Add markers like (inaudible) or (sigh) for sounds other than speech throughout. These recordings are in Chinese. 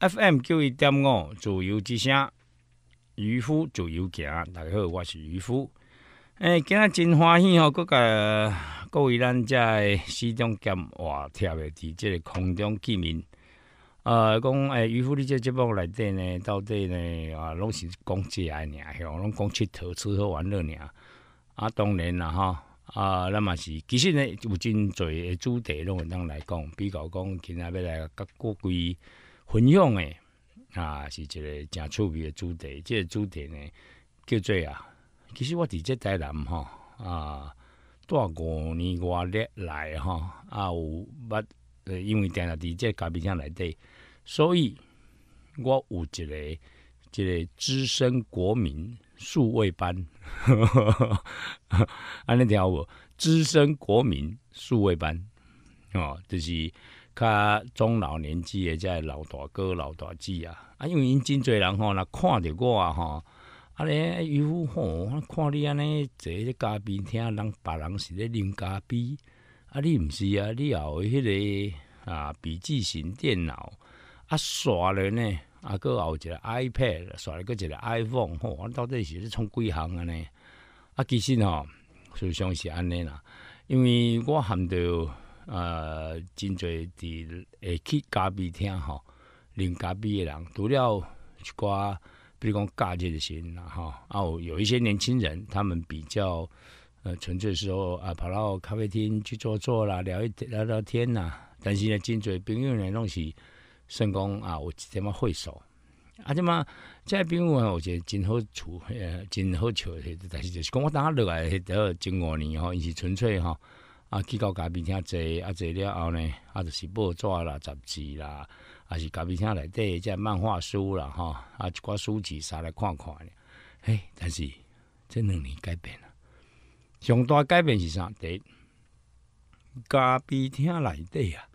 FM 九一点五自由之声，渔夫自由行。大家好，我是渔夫。诶，今日真欢喜吼，各个各位咱在西中兼话贴的伫即个空中见面。呃，讲诶，渔夫你这节目内底呢，到底呢啊，拢是讲这爱尔，吼，拢讲佚佗、吃喝玩乐尔。啊，当然啦，吼啊，咱嘛是，其实呢有真侪诶主题拢会当来讲，比如讲今日要来甲各位分享诶，啊，是一个诚趣味诶主题。即个主题呢叫做啊。其实我伫即台南吼啊，住五年外日来吼啊，有捌呃，因为定定伫即咖啡厅内底，所以我有一个一个资深国民数位班，(laughs) 安尼听有无？资深国民数位班哦，就是较中老年纪诶，即老大哥、老大姐啊，啊，因为因真侪人吼，若看着我啊吼。啊咧，渔夫吼，看你安尼坐咧咖啡厅，人别人是咧啉咖啡，啊你毋是啊？你也有迄个啊笔记型电脑，啊刷咧呢，啊搁有一个 iPad，刷咧搁一个 iPhone，吼，到底是咧创几项安尼？啊其实吼，实上是安尼啦，因为我含着呃真侪伫会去咖啡厅吼，啉咖啡诶人，除了一寡。比如讲假日的心啦，吼，啊，有一些年轻人，他们比较呃纯粹说啊，跑到咖啡厅去坐坐啦，聊一聊聊天呐。但是呢，真侪朋友呢，拢是算讲啊，有一点么会所，啊，这么这朋友，我觉得真好处，呃，真好笑。但是就是讲我当下落来迄个前五年吼，伊是纯粹吼啊，去到咖啡厅坐，啊坐了后呢，啊就是报纸啦、杂志啦。还是咖啡厅内底即漫画书啦，吼，啊一寡书籍啥来看看咧。嘿，但是这两年改变了，上大改变是啥？第一，咖啡厅内底啊，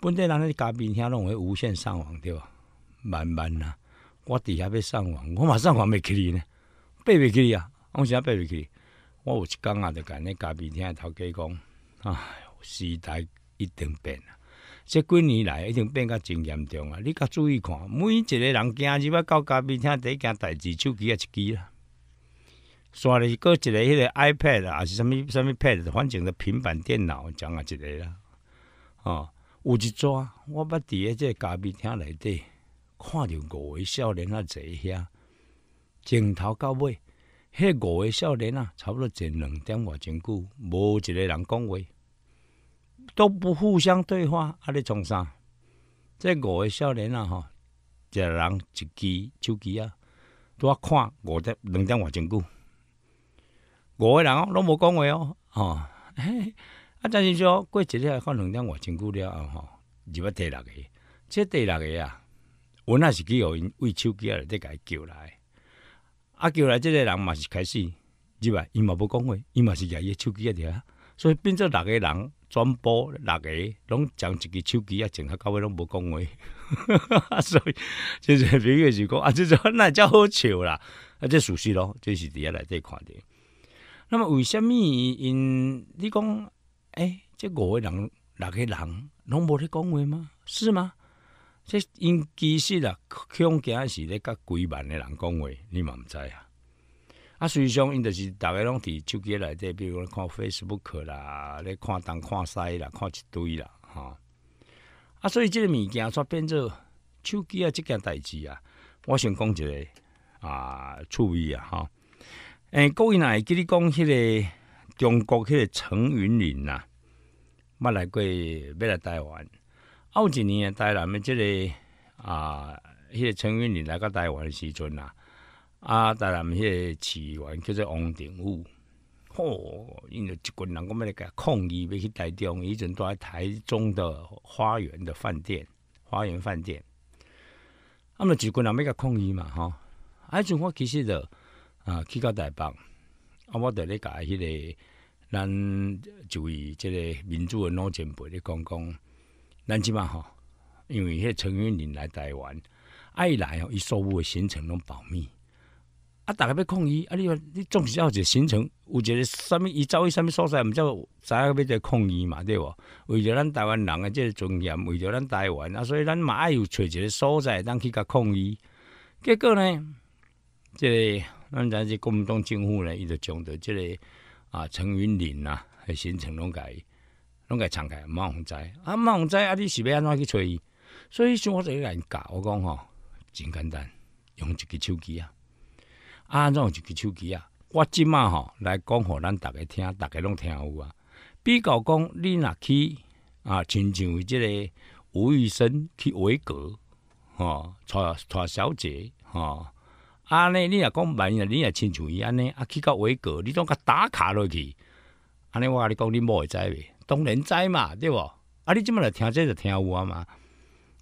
本地人咧咖啡厅拢会无线上网对吧？慢慢啊，我底下要上网，我马上网袂起呢，爬袂起啊，我啥爬袂起？我有一工啊，就甲那咖啡厅头家讲，哎，时代一定变啊。这几年来已经变甲真严重啊！你甲注意看，每一个人今日要到咖啡厅，第一件代志手机啊一支啦，刷咧过一个迄个 iPad 啊，还是什物什物 Pad，反正的平板电脑讲啊一个啦。哦，有一抓，我捌伫咧这咖啡厅内底看着五个少年啊坐遐，从头到尾，迄五个少年啊，差不多坐两点外钟久，无一个人讲话。都不互相对话，啊！咧从啥？这五个少年啊，吼，一个人一支手机啊，拄啊看五点两点外钟久，五个人哦，拢无讲话哦，吼，(laughs) 啊！但是说过一日看两点外钟久了后，吼，就要第六个，这第六个啊，我那是去互因为手机啊内底甲伊叫来，啊叫来，这个人嘛是开始，入来，伊嘛无讲话，伊嘛是举伊手机啊伫啊，所以变做六个人。全部六个拢将一个手机啊，整下到尾拢无讲话，(laughs) 所以就是比个是讲啊，这种那叫好笑啦，啊，这属实咯，这是伫下内底看的。那么为什么因你讲，诶，这五个人六个人拢无咧讲话吗？是吗？这因其实啊，恐惊是咧甲几万的人讲话，你嘛毋知啊。啊，实际上，因就是逐个拢伫手机内底，比如讲看 Facebook 啦，咧看东看西啦，看一堆啦，吼。啊，所以即个物件煞变做手机啊，即件代志啊，我想讲一个啊，趣味啊，吼。诶，各位若会记你讲迄个中国迄个陈云林呐，捌来过要来台湾，啊，有一年台南的即个啊，迄个陈云林来到台湾的时阵呐。啊！台南迄个市员叫做王定武，吼，因为一群人，我们来甲抗议，要去台中，以前住在台中的花园的饭店，花园饭店。啊，么一群人要甲抗议嘛，吼。啊，阵我其实就啊去到台北，啊，我伫咧甲迄个咱一位即个民主的老前辈咧讲讲，咱即嘛吼，因为迄陈云林来台湾，爱来吼，伊所有的行程拢保密。啊，逐个要抗议，啊，你你总是要一个行程，有一个啥物伊走去啥物所在，毋则知影要在抗议嘛，对无？为着咱台湾人诶即个尊严，为着咱台湾啊，所以咱嘛爱有找一个所在，咱去甲抗议。结果呢，即个咱知即国民党政府呢，伊就将着即个啊陈云林呐诶行程拢改，拢改敞开，冇人知，啊冇人知，啊你是要安怎去找伊？所以像我这个人教，我讲吼，真简单，用一支手机啊。啊，怎用一支手机啊？我即马吼来讲，互咱逐个听，逐个拢听有啊。比较讲，你若去啊，亲像即个吴宇森去维格，吼，带带小姐，吼，安尼你若讲万一你若亲像伊安尼，啊去到维格，你拢甲打卡落去，安尼我甲你讲，你无会知未？当然知嘛，对无？啊，你即马来听这就听有啊嘛。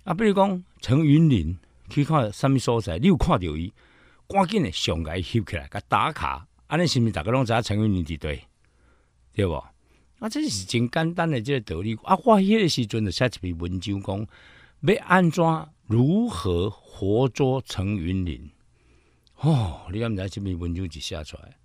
啊，比如讲陈云林去看啥物所在，你有看着伊？赶紧诶，上个翕起来，甲打卡，安尼是毋是逐个拢知影陈云林伫对，对无？啊，这是真简单诶，即个道理。啊，我迄个时阵就写一篇文章讲，要安怎如何活捉陈云林？哦，你敢毋知即篇文章就写出来，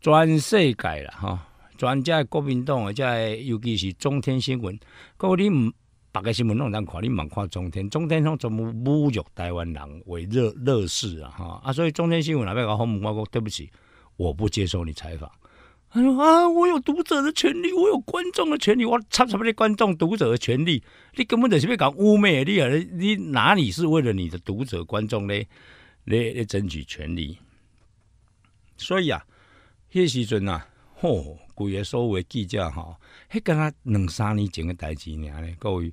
全世界啦，吼，专家国民党诶，即尤其是中天新闻，各位你毋？别个新闻拢通看，你茫看中天，中天拢全部侮辱台湾人为乐乐事啊！哈啊，所以中天新闻那边搞访问我讲，对不起，我不接受你采访。他说啊，我有读者的权利，我有观众的权利，我插什么的观众、读者的权利？你根本就是要讲污蔑你啊！你哪里是为了你的读者、观众咧？咧咧争取权利？所以啊，迄时阵啊，吼。规个所有记者吼，迄敢若两三年前诶代志尔咧，各位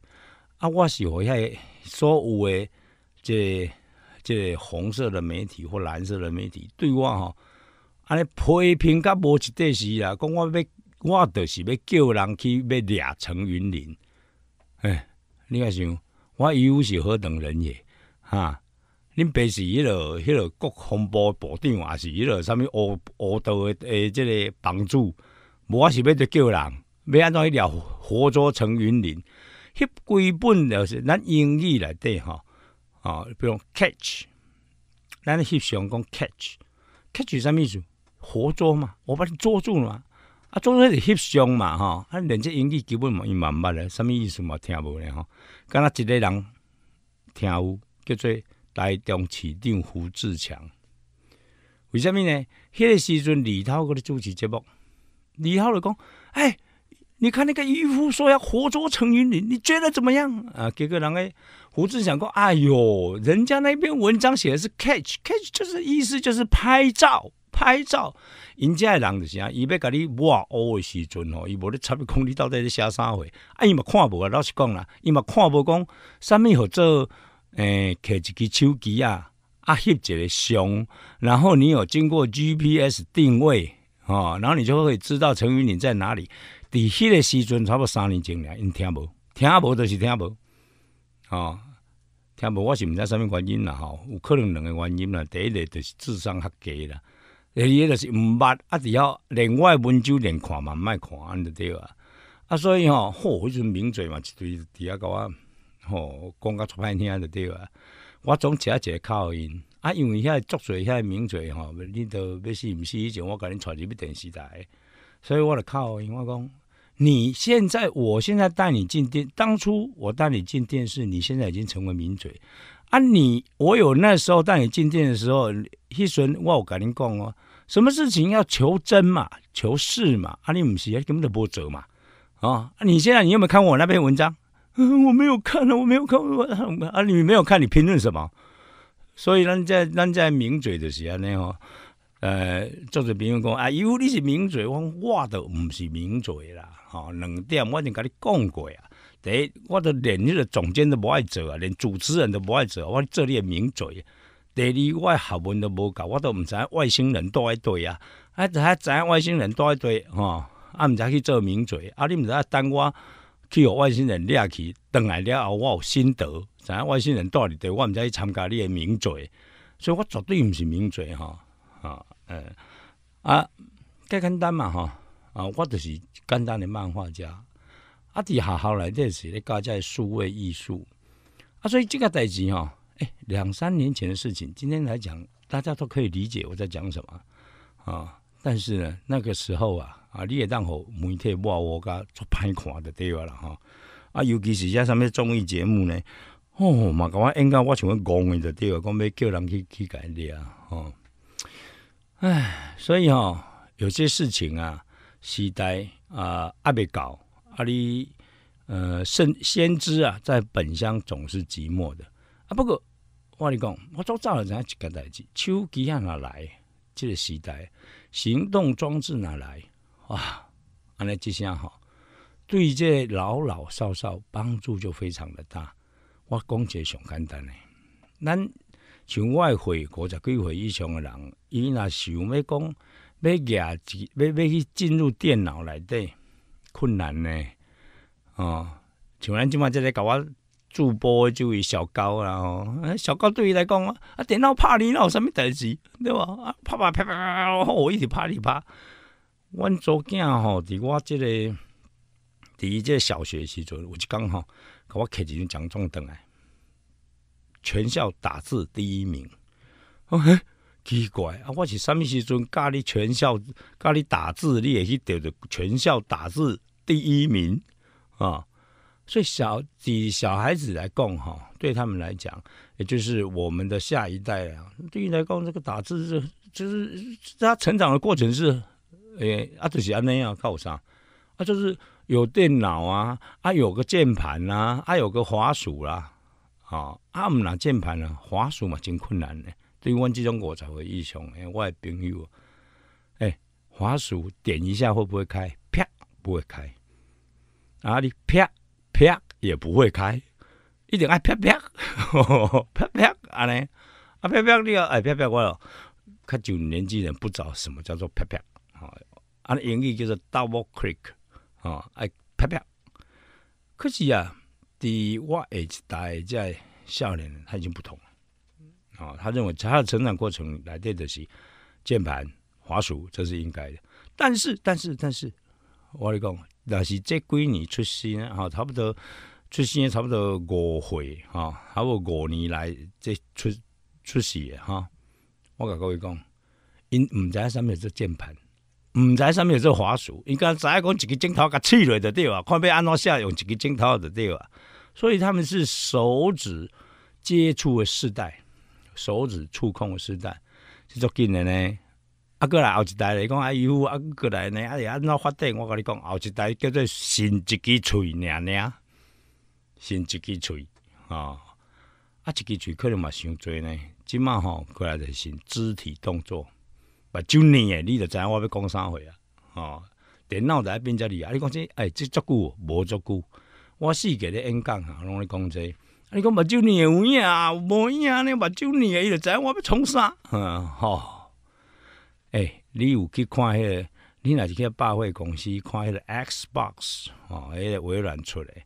啊，我是互遐所有诶，即即红色的媒体或蓝色的媒体对我吼，安尼批评甲无一块是啦，讲我要我就是要叫人去要掠陈云林，哎，你看想我又是何等人也哈？恁爸是迄个迄个国防部部长，还是迄个啥物乌乌道诶诶，即个帮主？无我是要得叫人，要安怎去了活捉陈云林？迄几本就是咱英语内底吼，啊，比如 catch，咱翕相讲 catch，catch 啥物意思？活捉嘛，我把你捉住了嘛，啊，捉住是翕相嘛，吼，啊，连这英语基本嘛，伊嘛毋捌咧，啥物意思嘛，听无咧吼。敢若一个人听有，叫做台中市长胡志强，为什么呢？迄个时阵里头嗰咧主持节目。李涛就讲：“哎，你看那个渔夫说要活捉陈云林，你觉得怎么样？”啊，结果人家胡志强讲：“哎呦，人家那篇文章写的是 catch，catch 就是意思就是拍照，拍照。人家的人就是啊，伊要甲你挖乌的时阵吼，伊无咧插你讲你到底咧写啥货？啊，伊嘛看无啊，老实讲啦，伊嘛看无讲啥物好做？诶，摕一支手机啊，啊翕一个相，然后你有经过 GPS 定位。”哦，然后你就会知道陈云林在哪里。伫迄个时阵，差不多三年前了，因听无，听无就是听无。哦，听无，我是毋知啥物原因啦。吼，有可能两个原因啦。第一个就是智商较低啦，第二个就是毋捌啊，只要连我文章连看嘛，毋爱看安就对啊。啊，所以吼，吼，迄阵名嘴嘛，一堆伫遐甲我吼讲甲出歹听就对啊。我总写一个口音。啊，因为遐作嘴遐名嘴吼，你都要是毋是以前我甲恁传入去电视台，所以我的靠音，我讲，你现在，我现在带你进电，当初我带你进电视，你现在已经成为名嘴啊！你我有那时候带你进电的时候，迄时我有甲恁讲哦，什么事情要求真嘛，求是嘛，啊，你毋是根本就无做嘛，啊！你现在你有没有看我那篇文章？嗯，(laughs) 我没有看呢，我没有看，我啊，你没有看，你评论什么？所以咱在咱在名嘴的时候呢吼，呃，做者评论讲啊，如果你是名嘴，我我都毋是名嘴啦，吼，两点我已经甲你讲过啊。第一，我都连迄个总监都无爱做啊，连主持人都无爱做，我做你的名嘴。第二，我学问都无够，我都毋知外星人多一堆啊，啊，还知影外星人多一堆吼，啊，毋知去做名嘴，啊，你毋知等我去互外星人掠去，等来了后我有心得。影外星人到底对我毋知去参加你的名嘴，所以我绝对毋是名嘴哈啊呃啊，介简单嘛哈啊，我就是简单的漫画家啊，伫学校内底是咧教这数位艺术啊，所以即个代志吼，哎，两三年前的事情，今天来讲，大家都可以理解我在讲什么啊。但是呢，那个时候啊，啊，你也当好媒体哇，我噶做歹看的对了哈。啊，尤其是像什么综艺节目呢，哦，嘛，甲我应该我想要讲的就对了，讲要叫人去去改啊，哦。唉，所以哈，有些事情啊，时代啊，阿未搞，啊你呃，甚先知啊，在本乡总是寂寞的啊。不过我你讲，我早早了怎一个代志，手机啊哪来？这个时代，行动装置哪来？哇，安尼即声吼，对这老老少少帮助就非常的大。我讲个上简单的，咱。像外会五十几岁以上的人，伊若想要讲要夹要要去进入电脑内底，困难呢。哦，像咱即马即个甲我助播这位小高啦，哦，小高对伊来讲啊，电脑拍你，那有啥物代志，对吧？啊，拍拍拍拍，我一直拍你拍。阮祖囝吼，伫我即个伫即个小学时阵，有一工吼，甲我摕一张奖状登来。全校打字第一名，哦嘿，奇怪啊！我是什么时阵教你全校教你打字，你也去得着全校打字第一名啊？所以小以小孩子来讲哈，对他们来讲，也就是我们的下一代啊，对于来讲，这个打字是就是他成长的过程是，诶，啊，就是安那样靠啥？啊，就是有电脑啊，啊，有个键盘啊，啊，有个滑鼠啦。哦，啊，毋拿键盘啊，滑鼠嘛真困难呢。对于阮这种五十岁以上诶，我诶朋友，诶，滑鼠点一下会不会开？啪，不会开。啊，你啪啪也不会开，一定爱啪啪，(laughs) 啪啪安尼。啊，啪啪你要爱啪啪，我较就年纪人不知道什么叫做啪啪。啊，英语叫做 double click，哦，爱啪啪。可是啊。伫我下一代在少年他已经不同了，哦，他认为他的成长过程来对的是键盘、滑鼠，这是应该的。但是，但是，但是，我来讲，那是这几年出生，哈，差不多出生差不多五岁，哈，差不多五年来这出出世的哈。我甲各位讲，因唔知上面做键盘，唔知上面做滑鼠，应该知影讲一个镜头甲刺落就对啊，看要安怎写用一个镜头就对啊。所以他们是手指接触的时代，手指触控的时代是足紧的呢。啊，过来后一代来讲，哎呦，啊过来呢，啊安怎发展？我跟你讲，后一代叫做新一支喙，娘娘，新一支喙啊，啊，一支喙可能嘛伤多呢。即满吼过来就是肢体动作，把就你诶，你就知影我要讲啥话啊？哦，电脑在变这里啊，你讲这哎，这足久无足久。我四个咧演讲哈，拢咧讲这，啊你讲目睭你有影啊？无影呢？目睭你伊就知影我要创啥？嗯，吼，诶，你有去看迄个？你若是去百货公司看迄个 Xbox 哦，迄个微软出诶，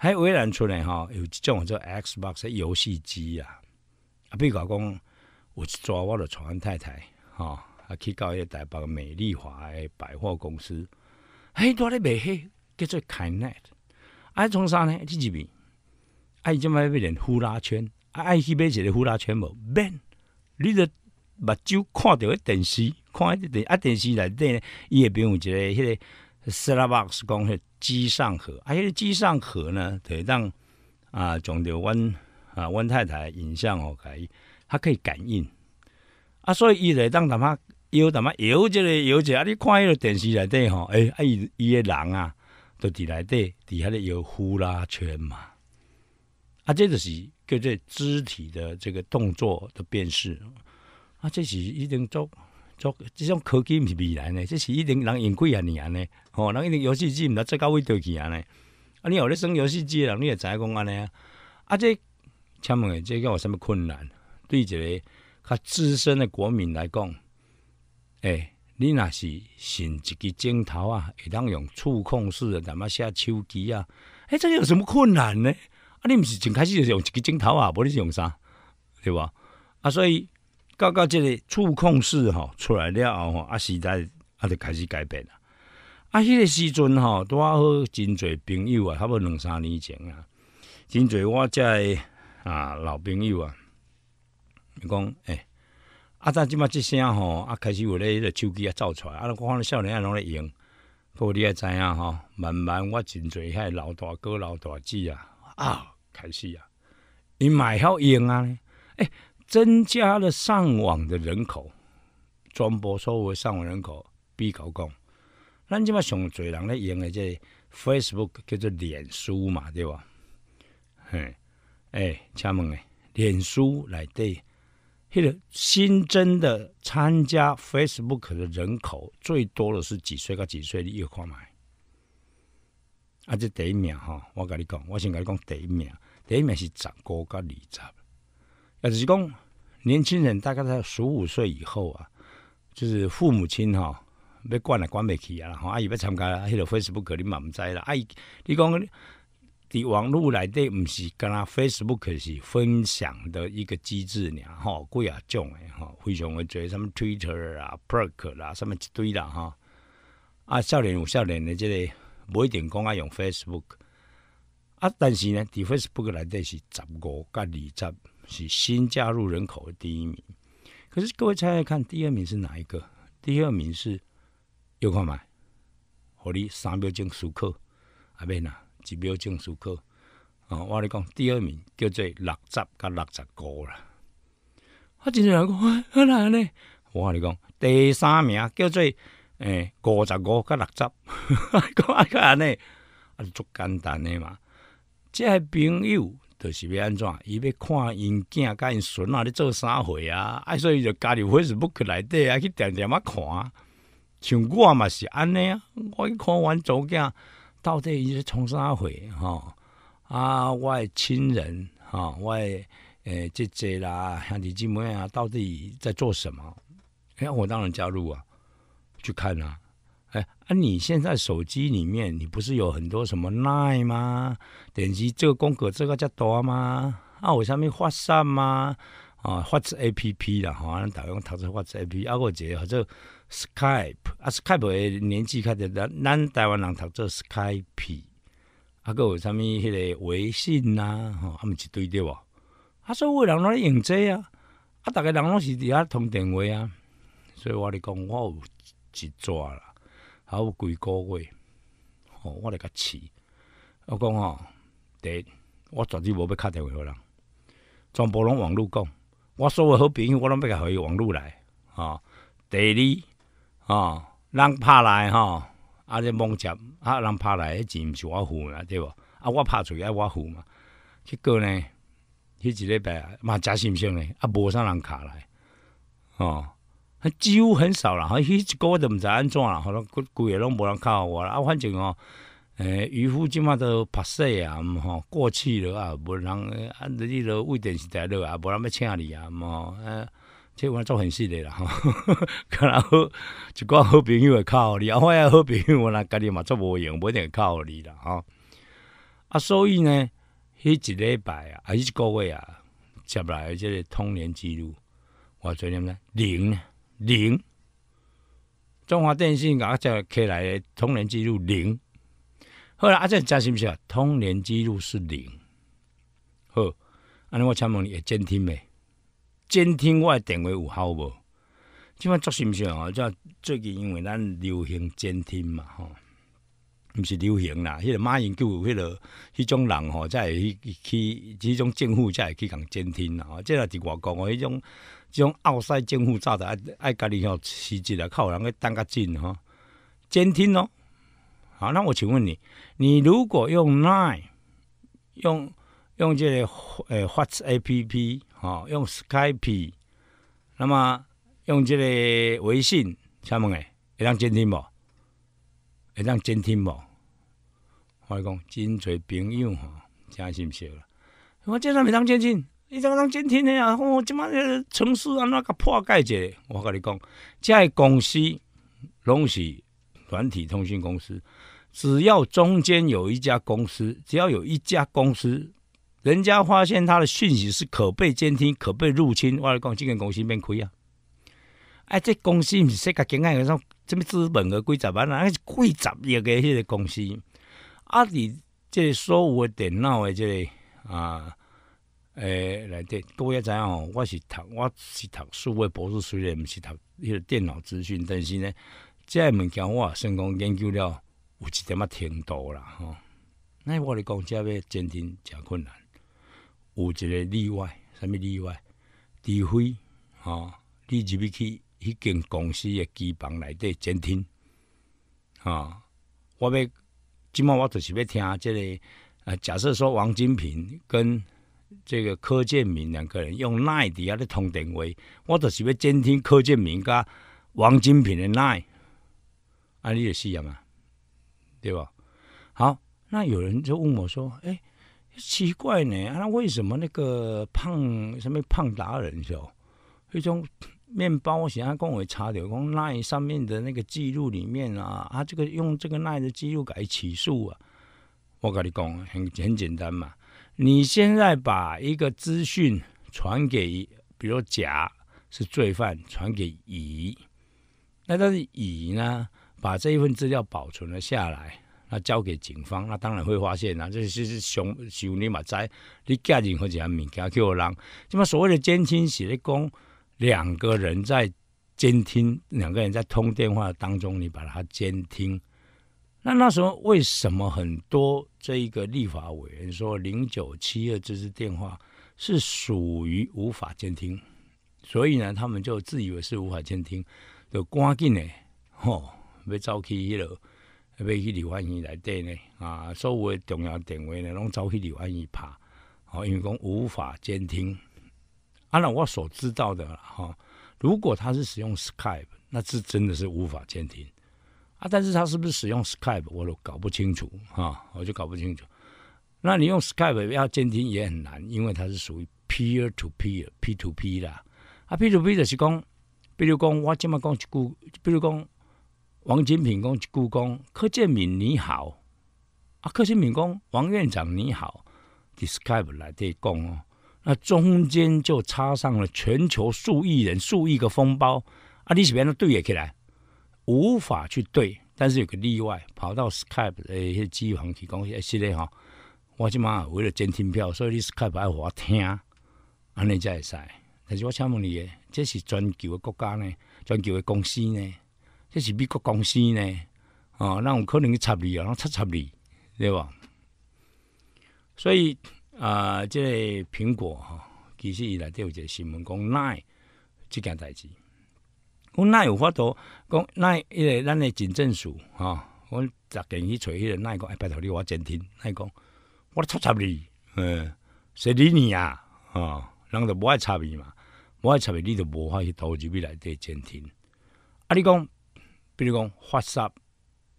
喺微软出诶吼，有一种叫 Xbox 游戏机啊。啊，比如讲，有一抓我的传太太，吼，啊去到迄个台北美丽华诶百货公司，嘿，多咧卖迄叫做 Kinet，。爱从啥呢？第几边？爱即摆要练呼啦圈，啊爱去买一个呼啦圈无？免，你着目睭看着个电视，看迄电啊电视内底呢，伊会变有一个迄个 set box 讲迄机上盒，啊，迄个机上盒呢，可以当啊装着阮啊阮太太影像哦，可以，它可以感应啊，所以伊来当淡仔摇淡仔摇即个摇者，啊，你看迄个电视内底吼，诶，啊伊伊个人啊。都伫内底，底下咧有呼啦圈嘛，啊，这就是叫做肢体的这个动作的辨识，啊，这是一定做做这种科技毋是未来呢，这是一定人用几啊年呢，哦，人一定游戏机毋知最高位倒去啊呢，啊，你有咧耍游戏机人，你也知讲安尼啊，啊，这请问这个有什么困难？对一个较资深的国民来讲，诶。你若是新一支镜头啊，会当用触控式的，怎么写手机啊？哎，这有什么困难呢？啊，你毋是从开始就用一支镜头啊？无你是用啥？对吧？啊，所以到到这个触控式吼出来了后吼，啊时代啊就开始改变啊。啊，迄个时阵吼，拄好真侪朋友啊，差不多两三年前啊，真侪我遮个啊老朋友啊，伊讲诶，啊，但即马即声吼，啊，开始有咧迄个手机啊造出来，啊，我看少年啊拢咧用，不过你也知影吼，慢慢我真侪遐老大哥老大姐啊，啊，开始啊，伊买晓用啊，诶，增加了上网的人口，传播所有上网人口比较讲，咱即马上侪人咧用的这 Facebook 叫做脸书嘛，对吧？嘿，诶，请问诶，脸书内底。迄个新增的参加 Facebook 的人口最多的是几岁？到几岁？你有看买？啊，这第一名哈，我跟你讲，我先跟你讲第一名，第一名是十五到二十，也就是讲年轻人大概在十五岁以后啊，就是父母亲哈要管也管不起啊，哈，阿姨要参加迄个 Facebook，你嘛唔知啦，阿姨，你讲。伫网络内底，毋是干那 Facebook 是分享的一个机制尔，吼，几啊种诶，吼，非常诶侪什么 Twitter 啊、Perk 啦，什么一堆啦，吼。啊，少年有少年诶，即个无一定讲爱用 Facebook，啊，但是呢，伫 Facebook 内底是十五甲二十是新加入人口的第一名。可是各位猜猜看，第二名是哪一个？第二名是有看买，互你三秒钟思考，阿免啊。一秒证书课，哦，我咧讲第二名叫做六十甲六十五啦。我真正讲，啊哪呢？我你讲第三名叫做诶五十五甲六十，(laughs) 讲啊个安尼，啊足简单诶嘛。即个朋友就是要安怎？伊要看因囝甲因孙啊咧做啥货啊？啊，所以就加入 Facebook 内底啊，去点点啊看。像我嘛是安尼啊，我去看完祖囝。到底伊是从啥回哈？啊，我的亲人哈，我诶姐姐啦、兄弟姐妹啊，到底在做什么？哎，我当然加入啊，去看啊。哎，啊，你现在手机里面，你不是有很多什么 Line 吗？点击这个功课，这个叫多吗？啊，我上面发散吗？啊，发字 A P P 啦，哈，咱台湾读做发字 A P P，啊，我一个或者 Skype，啊，Skype 诶年纪开始，咱咱台湾人读做 Skype，啊，个有啥物迄个微信呐，吼，啊，毋一堆对无？啊，所有人拢咧用这啊，啊，逐个人拢是伫遐通电话啊，所以我咧讲，我有一抓啦，还有几个月，吼，我咧甲饲，我讲吼，第一，我绝对无要敲电话互人，全部拢网络讲。我所有好朋友，我拢要甲伊网络来，吼。第二，吼，人拍来吼，啊，这网接，啊，人拍来，迄钱毋是我付嘛，对无？啊，我拍出去爱我付嘛。结果呢，迄一礼拜嘛，真心性呢，啊，无啥人卡来，哦，几乎很少啦，迄一个月都毋知安怎啦，好像规个拢无人靠我啦。啊，反正哦，诶，渔夫即马都拍死啊，毋吼，过去了啊，无人啊，你个为电视台了啊，无人要请你啊，毋吼，啊。这我做很细的啦，吼，(laughs) 可能好一寡好朋友会靠你，啊，我也好朋友我若家己嘛做无用，无一定会靠你啦，吼。啊，所以呢，迄一礼拜啊，啊，一个月啊，接来即个通联记录，我做念呢零零，中华电信甲我接起来的通联记录零，好啦啊，这加是毋是啊？通联记录是零，好，安尼我请问你会监听未？监听我的电话有效无？即摆作是毋是哦？即最近因为咱流行监听嘛，吼，毋是流行啦。迄个马英九迄个迄种人吼，才会去去迄种政府才会去共监听啦。即个伫外国吼，迄种即种奥赛政府早的爱爱家己吼，辞职啊靠人去等较紧吼。监听哦，好，那我请问你，你如果用 Line 用用这个诶发 A P P。哦，用 Skype，那么用这个微信，请问诶，会当监听无？会当监听无？我讲真侪朋友吼，真心笑啦。我这阵未当监听，你怎当监听的啊？我即摆个城市安怎甲破解者？我甲你讲，这个公司拢是软体通讯公司，只要中间有一家公司，只要有一家公司。人家发现他的讯息是可被监听、可被入侵，我来讲，这间公司变亏啊！哎，这公司毋是世界境外个种，什么资本额几十万啊，是几十亿个迄个公司。啊，你这所有的电脑的这个啊诶，内底各位知影吼，我是读我是读数位博士，虽然毋是读迄个电脑资讯，但是呢，这物件我也算讲研究了有一点仔程度啦吼。那我咧讲，这要监听诚困难，有一个例外，啥物例外？除非吼，你入去去迄间公司的机房内底监听，吼，我要即满我就是要听这个。啊，假设说王金平跟这个柯建明两个人用奈底下咧通电话，我就是要监听柯建明甲王金平的奈，啊，你就是啊嘛，对吧？好，那有人就问我说：“哎，奇怪呢，那为什么那个胖什么胖达人就那种面包，想要跟我查掉，讲奈上面的那个记录里面啊，啊，这个用这个奈的记录改起诉啊？”我跟你讲，很很简单嘛。你现在把一个资讯传给，比如甲是罪犯，传给乙，那但是乙呢，把这一份资料保存了下来，那交给警方，那当然会发现啊，这是是熊熊你嘛在你家人或者物件叫我让，那么所谓的监听，是咧讲两个人在监听，两个人在通电话当中，你把它监听。那那时候为什么很多这一个立法委员说零九七二这支电话是属于无法监听？所以呢，他们就自以为是无法监听，就赶紧呢，吼，要走去迄落，要去刘安仪来对呢，啊，所有的重要电话呢，拢走去刘安仪拍，哦，因为讲无法监听。按照我所知道的哈，如果他是使用 Skype，那是真的是无法监听。啊，但是他是不是使用 Skype，我都搞不清楚啊，我就搞不清楚。那你用 Skype 要监听也很难，因为它是属于 peer to peer，P to P 啦。啊，P to P 就是讲，比如讲我今麦讲一句，比如讲王金平讲一句讲柯建敏你好，啊，柯建敏讲王院长你好，Skype 来对讲哦，那中间就插上了全球数亿人、数亿个风包，啊，你是边都对起来。无法去对，但是有个例外，跑到 Skype 的一些机房去讲，哎，是嘞哈，我即马为了监听票，所以你 Skype 爱我听，安尼才会使。但是我请问你，这是全球的国家呢，全球的公司呢，这是美国公司呢，哦，那有可能去插你啊，插插你，对吧？所以啊，这个苹果哈，其实伊来都有一个新闻讲奈这件代志。我那有法度讲，那迄个咱的警政署哦，我逐间去找迄个那讲，哎，拜托你我监听，那讲我插插你，嗯，谁理你啊？哦，人就无爱插你嘛，无爱插你，你就无法去投入去内底监听。啊，你讲，比如讲 WhatsApp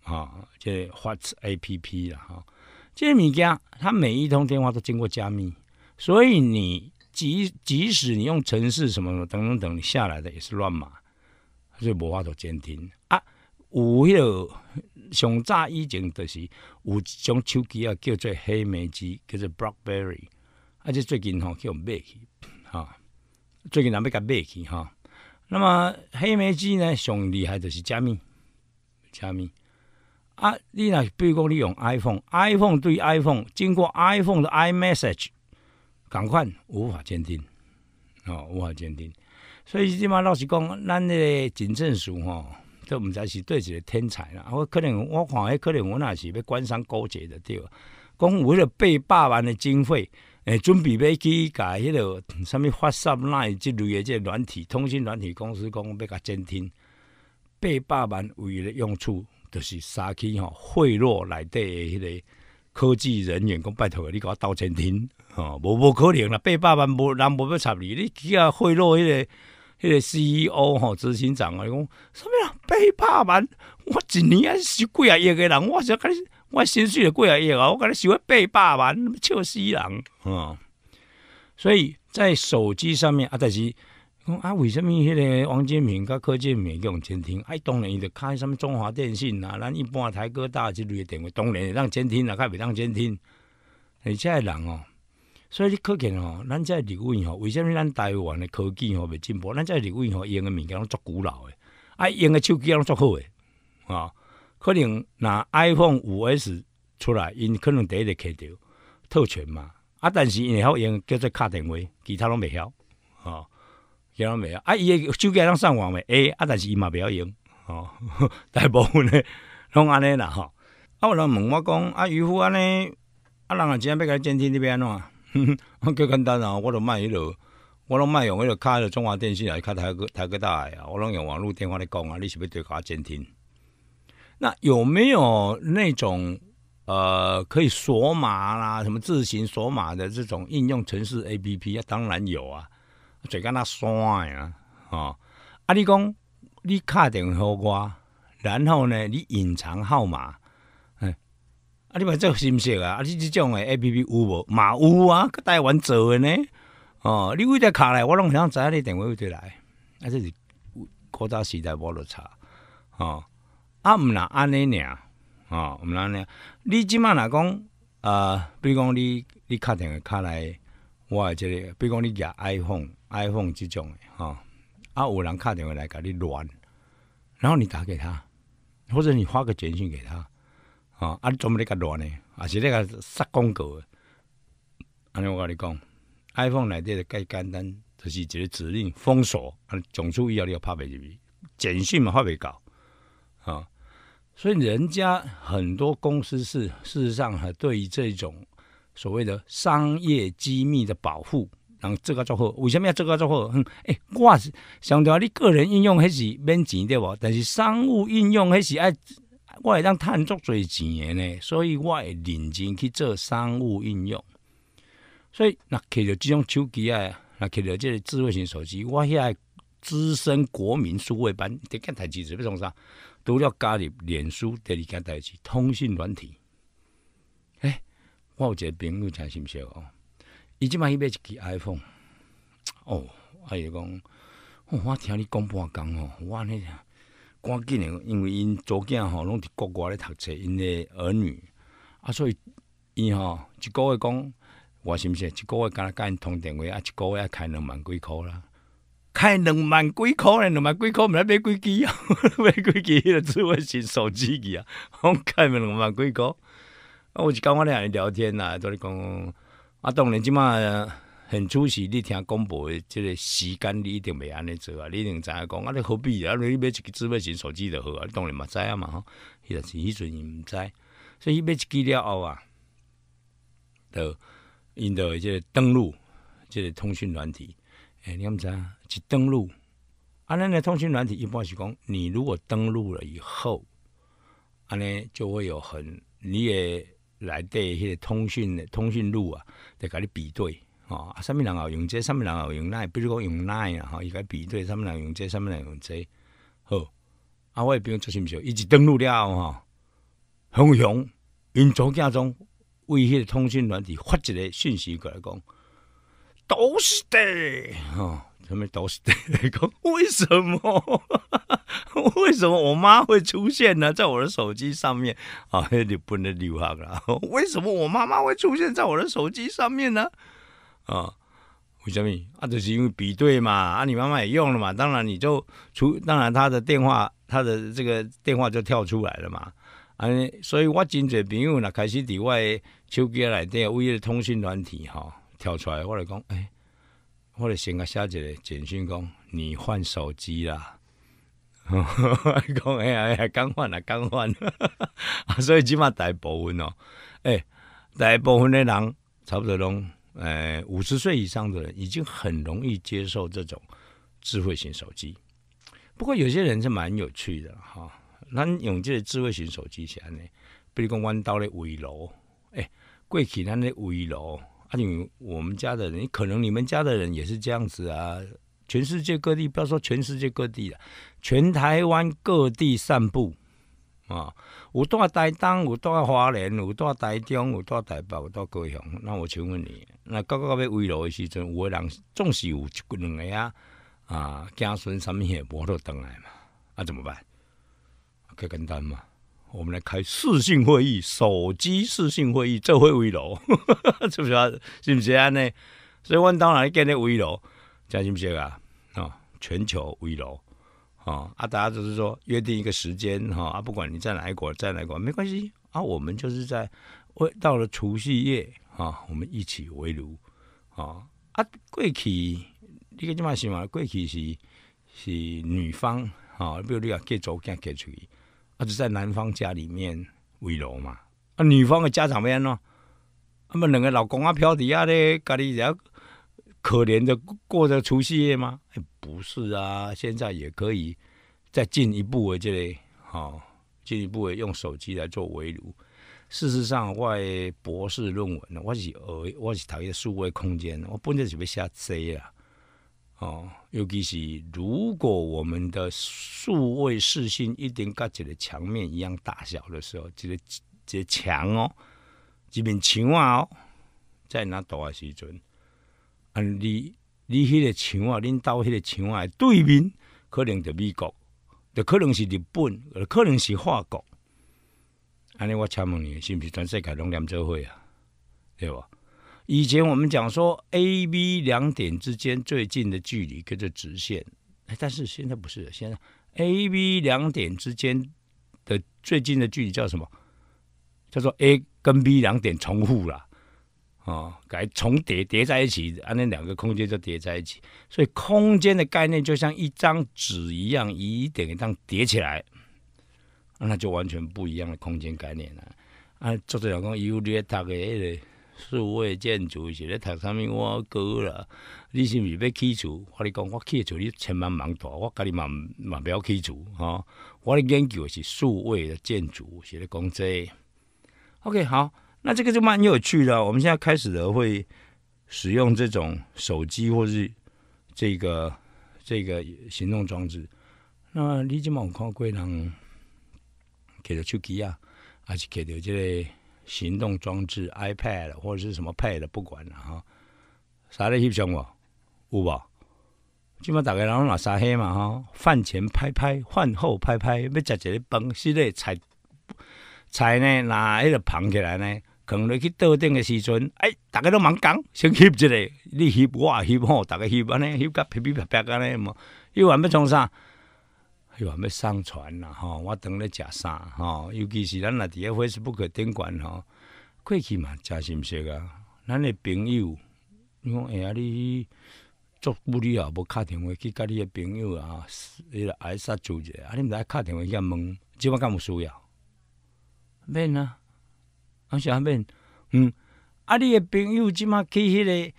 啊，这 Whats A P P 啦，哈，这些物件，它每一通电话都经过加密，所以你即即使你用城市什么什么等等等，你下来的也是乱码。所以无法度监听啊！有迄个上早以前就是有一种手机啊，叫做黑莓机，叫做 BlackBerry，啊，且最近吼叫买去哈，最近人要甲买去哈。那么黑莓机呢，上厉害就是加密，加密啊！你若比如讲你用 iPhone，iPhone 对 iPhone 经过 iPhone 的 iMessage，赶快无法监听，哦，无法监听。所以即马老实讲，咱个警政署吼，都毋知是对一个天才啦。我可能我看，可能我那是要官商勾结的对。讲为了八百万的经费，诶，准备要去甲迄个什物发射那即类的即软体通信软体公司讲要甲监听，八百万为了用处，就是杀去吼贿赂内底的迄个科技人员，讲拜托你甲我盗监听，吼，无无可能啦，八百万无人无要插你，你去啊贿赂迄个。迄个 CEO 吼，执行长啊，讲什么呀？八百万，我一年啊是几啊亿个人，我想甲你，我薪水就几啊亿啊，我甲你收八百万，笑死人啊！所以在手机上面啊，但是讲啊，为什么迄个王建民甲柯建铭用监听？哎，当然伊就开什么中华电信啊，咱一般台哥大之类电话，当然让监听啊，较袂让监听。而且人哦。所以你可见哦，咱这立位吼，为什么咱台湾的科技吼袂进步？咱这立位吼用的物件拢足古老诶，啊用的手机拢足好诶，啊，可能拿 iPhone 五 S 出来，因可能第一个摕到特权嘛，啊，但是因晓用叫做敲电话，其他拢袂晓，哦，其他拢袂晓。啊，伊诶手机通上网诶，会啊，但是伊嘛袂晓用，哦，(laughs) 大部分诶拢安尼啦，吼。啊，有人问我讲，啊，渔夫安尼，啊，人若真要甲你监听，你要安怎？(laughs) 我叫简单啊，我都卖迄落，我拢卖用迄落卡，迄落中华电信啊，卡台个台个大诶啊，我拢用网络电话咧讲啊，你是要对甲监听？那有没有那种呃可以锁码啦，什么自行锁码的这种应用程式 A P P 啊？当然有啊，最干那刷呀，哦，啊，你讲你卡电话我，然后呢，你隐藏号码，哎，啊，你话这信息啊？啊，你这种的 A P P 有无？嘛有啊，搁台湾做的呢，哦，你为只卡来，我拢想知你电话为对来，啊，这是古早时代无落差，哦。啊，毋若安尼尔，哦，毋若安尼。你即满若讲，呃，比如讲你你敲电话敲来，我诶即个，比如讲你举 iPhone，iPhone 即种诶，吼，啊，有人敲电话来甲你乱，然后你打给他，或者你发个简讯给他，啊，啊，专门咧甲乱诶，啊是咧甲杀广告诶。安尼我甲你讲，iPhone 内底介简单，就是一个指令封锁，啊，总出以后你要拍袂入去，简讯嘛发袂到，啊。所以人家很多公司是事实上还对于这种所谓的商业机密的保护，然后这个做好，为什么要这个做好？哼，哎，我是相对你个人应用还是免钱对不？但是商务应用还是爱，我会当赚足最钱的呢，所以我会认真去做商务应用。所以那摕着这种手机啊，那摕着这个智慧型手机，我现在资深国民数位班，得看台机子，要从啥？除了加入脸书第二件代志，通讯软体。哎，我有一个朋友真心笑哦，伊即摆伊买一支 iPhone，哦，阿姨讲，我听你讲半工哦，我呢赶紧的，因为因祖囝吼拢伫国外咧读册，因的儿女啊，所以伊吼一个月讲，我是毋是一个月敢若甲因通电话啊，一个月要开两万几箍啦。开两万几箍咧，两万几箍毋知买几支啊？(laughs) 买几支迄个智慧型手机去啊？(laughs) 我开两万几箍，啊，我就跟我俩聊天呐，都咧讲啊，当然即马很出席你听广播的即个时间，你一定袂安尼做啊！你一定知影讲啊，你何必啊？你买一支智慧型手机就好啊！你当然嘛知啊嘛吼，迄个是迄阵伊毋知，所以伊买一支了后啊，就因着即个登录即个通讯软体。哎，你毋知啊？去登录，啊，那的通讯软体一般是讲，你如果登录了以后，安尼就会有很你也来对迄个通讯通讯录啊，得甲你比对啊，上面人有用这，上面人有用那，比如讲用那啊，吼，伊甲比对，上面人用这，上面人用这，好，啊，我也不用做什么，一登录了吼，红熊因左家中为迄个通讯软体发一个讯息过来讲。都是的，哦，他们都是的。讲为什么？(laughs) 为什么我妈会出现呢？在我的手机上面啊，你不能留下了。(laughs) 为什么我妈妈会出现在我的手机上面呢？啊，为什么？啊，就是因为比对嘛。啊，你妈妈也用了嘛，当然你就出，当然她的电话，她的这个电话就跳出来了嘛。啊，所以我真侪朋友呢，开始伫我手机内底为了通讯软体哈。跳出来，我来讲，哎，我来先个写一个简讯，讲你换手机啦。(laughs) 讲哎呀哎呀，刚换了，刚换。(laughs) 所以起码大部分哦，哎，大部分的人差不多拢，哎，五十岁以上的人已经很容易接受这种智慧型手机。不过有些人是蛮有趣的哈，咱用这个智慧型手机起来呢，比如讲弯刀的围楼，哎，过去咱的围啊，因为我们家的人，可能你们家的人也是这样子啊。全世界各地，不要说全世界各地了，全台湾各地散步啊。有到台东，有到花莲，有到台中，有到台北，有到高雄。那我请问你，那到到要围楼的时阵，有的人总是有一两个啊啊，家孙什么也无都登来嘛，啊怎么办？可以简单嘛。我们来开视讯会议，手机视讯会议，这会围楼，(laughs) 是不是？是不是安呢？所以，我当然建立围楼，讲是不是啊？啊，全球围楼啊！啊，大家就是说约定一个时间哈啊，不管你在哪一国，在哪一国没关系啊，我们就是在为到了除夕夜啊，我们一起围炉啊啊！过去你个即嘛想啊，过去是是女方啊，比如你要嫁走嫁嫁出去，啊，就在男方家里面围炉嘛。啊，女方的家长边喏，那么两个老公啊飘底下咧，家里要可怜的过着除夕夜吗？不是啊，现在也可以再进一步的这类，好，进一步的用手机来做围炉。事实上，我博士论文呢，我是呃，我是讨厌数位空间，我本身是要写 C 啊，哦，尤其是如果我们的数位视讯一定跟这个墙面一样大小的时候，这个这墙哦，这面墙啊哦，在那大的时阵，啊，你你迄个墙啊，恁到迄个墙啊对面，可能就美国，就可能是日本，可能是法国。安尼我请问你，是不是全世界拢连做会啊？对吧？以前我们讲说 A、B 两点之间最近的距离跟着直线，但是现在不是，现在 A、B 两点之间的最近的距离叫什么？叫做 A 跟 B 两点重复了，哦，改重叠叠在一起，啊，那两个空间就叠在一起，所以空间的概念就像一张纸一样，一点一张叠起来。那就完全不一样的空间概念了。啊，作者讲讲，有咧读个迄个数位建筑是咧读啥物？我哥啦，你是毋是要起厝？我你讲，我起厝你千万忙大，我家己嘛嘛不要起厝吼。我咧研究的是数位的建筑，是咧讲这。OK，好，那这个就蛮有趣的。我们现在开始的会使用这种手机或是这个这个行动装置。那你即满有看过人？给的手机啊，还是给的这个行动装置 iPad 或者是什么 Pad，不管了哈。啥咧翕相无？有无？即马大家人拿沙黑嘛哈，饭前拍拍，饭后拍拍，要食一个饭，是咧菜菜呢，拿迄个捧起来呢，扛落去桌顶的时阵，哎，大家都忙讲，先翕一个，你翕我翕吼，大家翕安尼翕甲噼噼啪啪安尼嘛，又还要创啥？又还要上传啦吼，我等咧食啥吼？尤其是咱若伫咧 Facebook 顶管吼，过去嘛真心实啊。咱诶朋友，你讲哎呀，你做物理啊，无敲电话去甲你诶朋友啊，迄个挨杀住者啊，你毋知敲电话去问，即摆敢有需要？免啊，我想免，嗯，啊，你诶朋友即摆去迄个。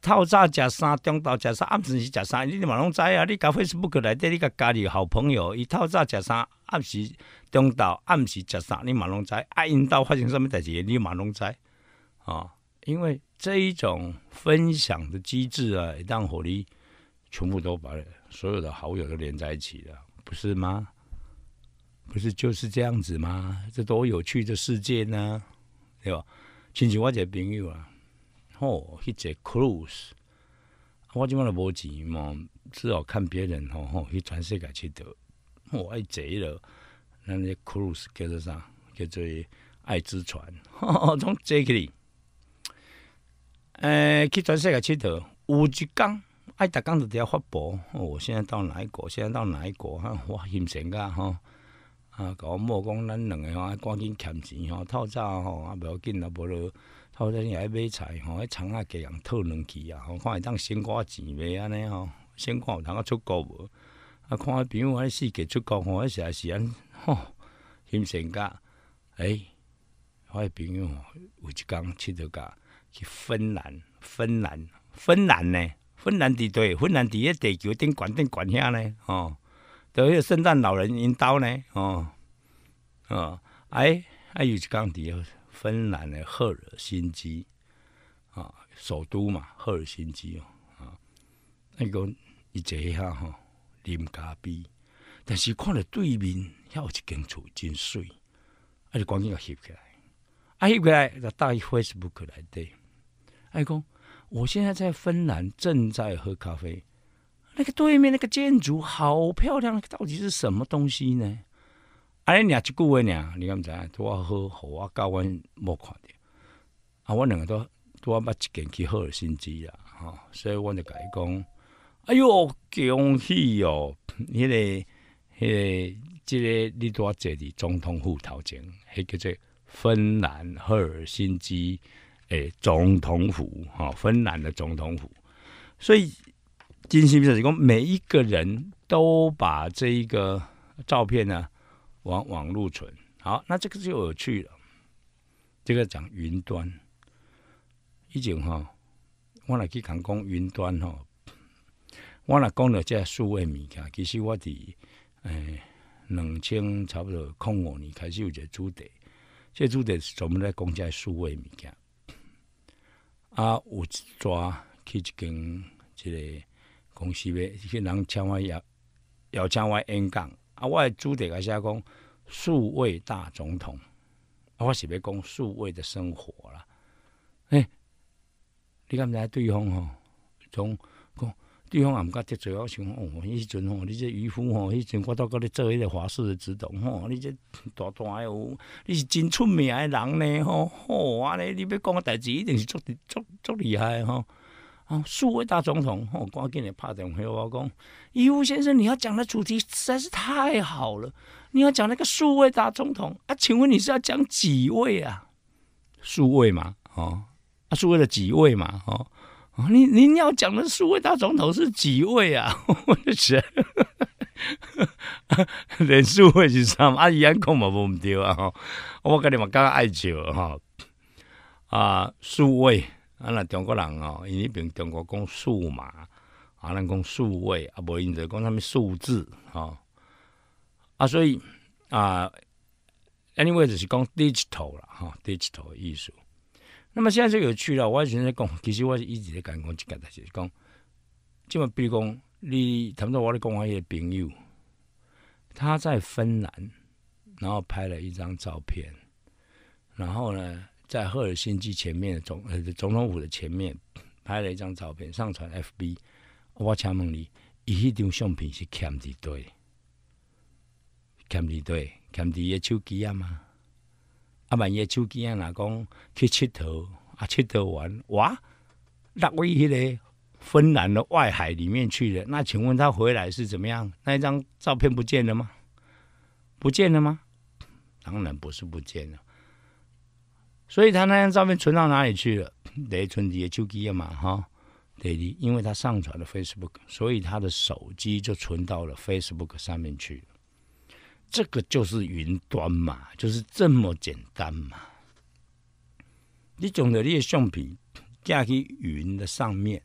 透早食啥，中昼食啥，暗时是食啥，你嘛拢知啊！你甲 Facebook 内底，你甲家里好朋友，伊透早食啥，暗时中昼暗时食啥，你嘛拢知。啊，因兜发生什么代志，你嘛拢知。啊，因为这一种分享的机制啊，一旦火力全部都把所有的好友都连在一起了，不是吗？不是就是这样子吗？这多有趣的世界呢，对吧？亲戚我一个朋友啊。吼，去坐 cruise，我即满都无钱嘛，只好看别人吼吼去全世界去得，我爱坐了，咱那 cruise 叫做啥？叫做爱之船，(laughs) 从坐起，诶，去全世界去得，有一工爱逐工就伫遐发布，哦，现在到哪一国？现在到哪一国？哈，哇，欣神噶吼，啊，甲我莫讲咱两个吼，赶紧欠钱吼，透早吼，啊，不要紧啊，无落。好在你爱买菜吼，迄葱啊给人讨两去啊，吼看会当先寡钱袂安尼吼，先看有通啊出国无？啊，看朋友迄四界出国吼，迄实在是安吼，欣赏噶。诶，我诶朋友吼，有一工佚佗甲去芬兰，芬兰，芬兰呢？芬兰伫对，芬兰伫迄地球顶悬顶悬遐呢？吼，都迄个圣诞老人因兜呢？吼，哦，哎，啊有一工伫。芬兰的赫尔辛基啊，首都嘛，赫尔辛基哦啊，那个一坐下吼，啉咖啡，但是看到对面遐有一间厝真水，啊就赶紧甲翕起来，啊翕起来就带 Facebook 来对，哎讲我现在在芬兰正在喝咖啡，那个对面那个建筑好漂亮，到底是什么东西呢？安尼俩一句话俩，你敢知影？拄啊好，互我教阮无看着。啊，阮两个都拄啊捌一件去赫尔辛基啦，吼，所以阮就甲伊讲，哎哟，恭喜哦！(coughs) 迄个、迄个、即个，你拄啊坐伫总统府头前，迄叫做芬兰赫尔辛基诶总统府，哈，芬兰的总统府。所以，金星是讲每一个人都把这一个照片呢网络存。好，那这个就有趣了。这个讲云端，以前哈，我来去讲讲云端哈，我来讲了这数位物件，其实我伫诶两千差不多空五年开始有一个主题，这主题是专门来讲这数位物件。啊，有一抓去一间一个公司呗，去人请我邀邀请我演讲。啊，我的主题个写讲数位大总统，啊，我是要讲数位的生活啦。诶，你敢知对方吼，从讲对方也毋甲得罪，我想哦，迄时阵吼，你这渔夫吼，迄时阵我都甲你做迄个华氏的指导吼，你这大大诶，有，你是真出名的人呢吼，吼安尼你要讲个代志，一定是足足足厉害吼。啊，数位大总统吼，赶紧来拍电话我讲，渔夫先生，你要讲的主题实在是太好了，你要讲那个数位大总统啊？请问你是要讲几位啊？数位嘛，哦，啊，数位的几位嘛，哦。你您要讲的数位大总统是几位啊？(laughs) 我的天 (laughs) 连数位是啥嘛？啊，眼孔嘛无唔对啊！我跟你嘛刚爱笑哈啊，数位啊，那中国人哦，因为平中国讲数码啊，咱讲数位啊，无因就讲他们数字哈啊，所以啊，anyway 就是讲 digital 了哈，digital 艺术。那么现在就有趣了，我现在讲，其实我一直在讲讲这个代志，讲，就比如讲，你谈到我的讲我一个朋友，他在芬兰，然后拍了一张照片，然后呢，在赫尔辛基前面总呃总统府的前面拍了一张照片，上传 FB。我请问你，伊迄张相片是欠伫对？欠伫对？欠伫个手机啊吗？啊，万一手机啊，若讲去佚佗，啊，佚佗完哇，落位迄个芬兰的外海里面去了。那请问他回来是怎么样？那一张照片不见了吗？不见了吗？当然不是不见了。所以他那张照片存到哪里去了？(clears throat) 得存伫个手机嘛，哈，对的，因为他上传了 Facebook，所以他的手机就存到了 Facebook 上面去。这个就是云端嘛，就是这么简单嘛。你总的你的相片架去云的上面，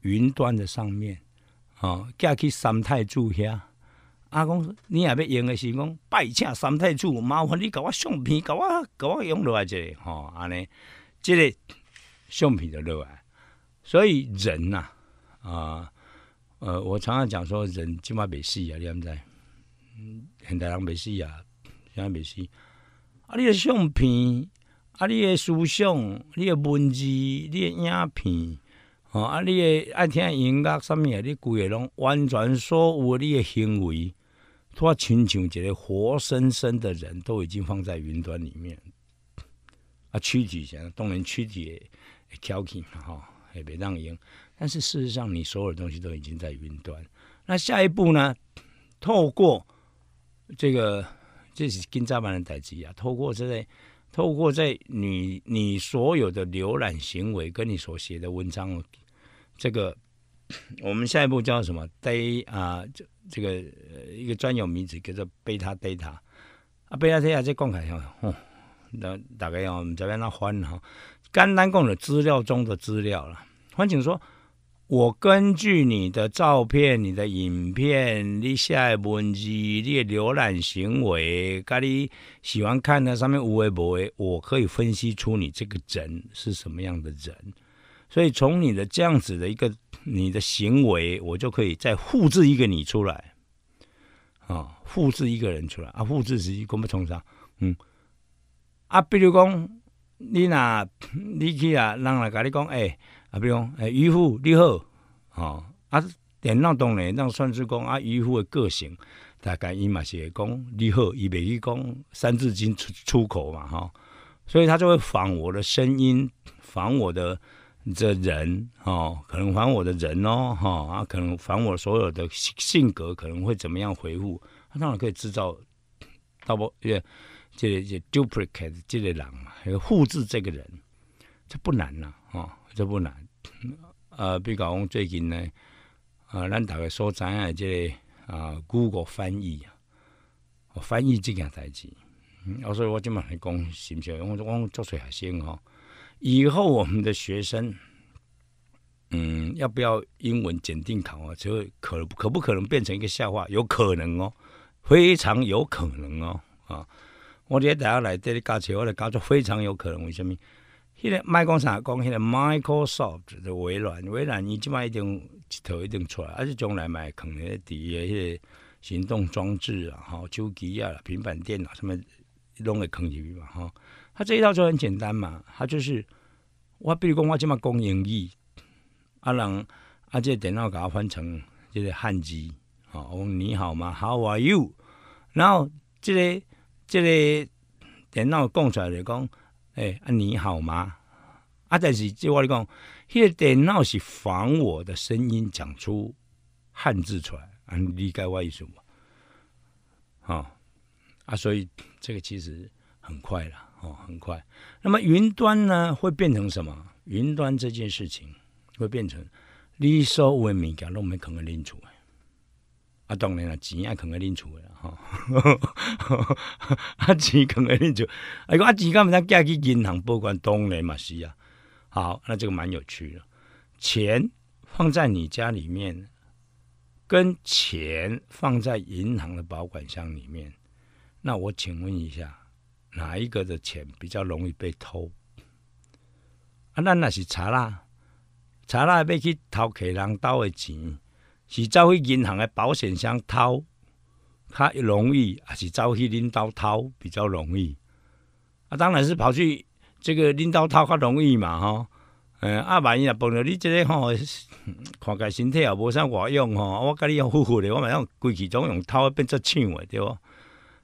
云端的上面，哦，架去三太柱遐。阿公，你也要用的是讲拜请三太子，麻烦你给我相片，给我给我用落来一个，吼，安尼，这个相片就落来。所以人呐，啊，呃，我常常讲说，人起码没死啊，你知？现代人未死啊，现在未死。啊，你的相片，啊，你的思想，你的文字，你的影片，哦，啊，你的爱听音乐，什么啊？你规个拢完全所有你的行为，都亲像一个活生生的人，都已经放在云端里面。啊，躯体上当然躯体会挑起嘛，哈，也别让用。但是事实上，你所有的东西都已经在云端。那下一步呢？透过这个这是金扎曼的代志啊！透过这个，透过在你你所有的浏览行为跟你所写的文章，这个我们下一步叫什么？day 啊，这这个一个专有名词叫做贝塔 data 啊贝塔 data 这讲起来哦，那大概要我们这边那翻哈，简单讲的资料中的资料了。欢请说。我根据你的照片、你的影片、你下的文字、你的浏览行为，咖你喜欢看的上面无为不微，我可以分析出你这个人是什么样的人。所以从你的这样子的一个你的行为，我就可以再复制一个你出来，啊，复制一个人出来。啊，复制是讲不通啥，嗯，啊，比如讲你那，(coughs) 你去啊，人来跟你讲，哎。啊，比如讲，诶，渔夫你好，哦啊，电脑当然让算是讲啊，渔夫的个性，大概伊嘛是会讲你好，伊袂去讲三字经出出口嘛，哈，所以他就会仿我的声音，仿我的这人，哦，可能还我的人哦，哈啊，可能还我所有的性格，可能会怎么样回复，他当然可以制造，double 这这 duplicate 这个人嘛，复制这个人。这不难呐，哦，这不难。呃，比如讲最近呢，啊，咱大概所知啊这个啊，Google 翻译啊，翻译这件代志。嗯，所以我今晚来讲，是不是？我我做水海鲜哦，以后我们的学生，嗯，要不要英文检定考啊？就可可不可能变成一个笑话？有可能哦，非常有可能哦，啊！我今日大家来这里教册，我来教出非常有可能。为什么？迄个麦讲啥？讲迄个 Microsoft 的微软，微软你即摆一定一头一定出来，而且将来买可能伫诶迄个行动装置啊，吼手机啊、平板电脑上面拢会坑入去嘛，吼。它这一套就很简单嘛，它就是我比如讲我即摆讲英语，啊人啊这电脑甲我翻成即个汉字，吼，我你好吗？How are you？然后即个。这个电脑讲出来就讲，哎，啊你好吗？啊，但是即我你讲，迄个电脑是仿我的声音讲出汉字出来，啊，你理解我意思吗？好，啊，所以这个其实很快了，哦，很快。那么云端呢，会变成什么？云端这件事情会变成你所有物件拢没可能拎出来。啊，当然啦，钱也肯定拎出啦，吼，啊钱肯定拎出，啊讲啊钱干毋通寄去银行保管，当然嘛是啊。好，那这个蛮有趣的，钱放在你家里面，跟钱放在银行的保管箱里面，那我请问一下，哪一个的钱比较容易被偷？啊，咱若是查啦，查啦要去偷客人兜的钱。是走去银行的保险箱偷，较容易，还是走去领导偷比较容易？啊，当然是跑去这个领导偷较容易嘛，吼。嗯，啊，万一若碰到你这个吼，(laughs) 看起身体也无啥外用吼，我甲你要呼呼的，我马上规气总用偷变做抢的，对不？